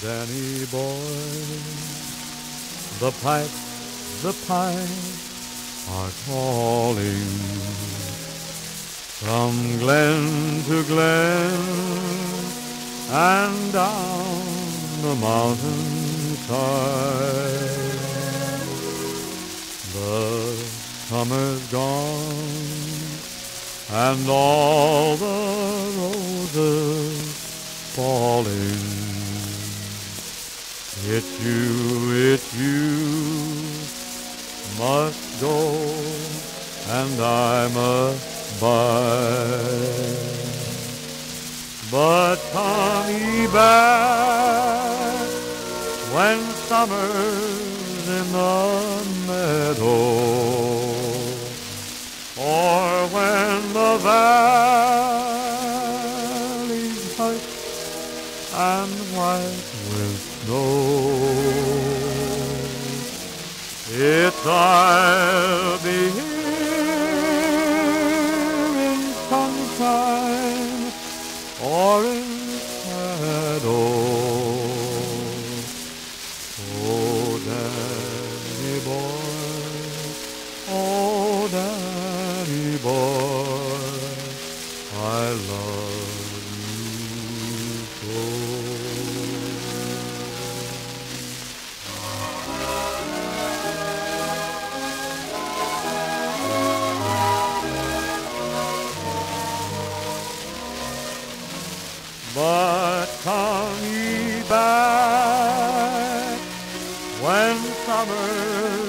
Danny boy, the pipe, the pipe are calling from glen to glen and down the mountain side. The summer's gone and all the roses falling. It's you, it's you must go and I must buy. But come ye back when summer's in the meadow or when the valley's hushed and white with snow. It's I'll be here in sunshine or in shadow. Oh, Danny boy, oh, Danny boy, I love But come ye back when summer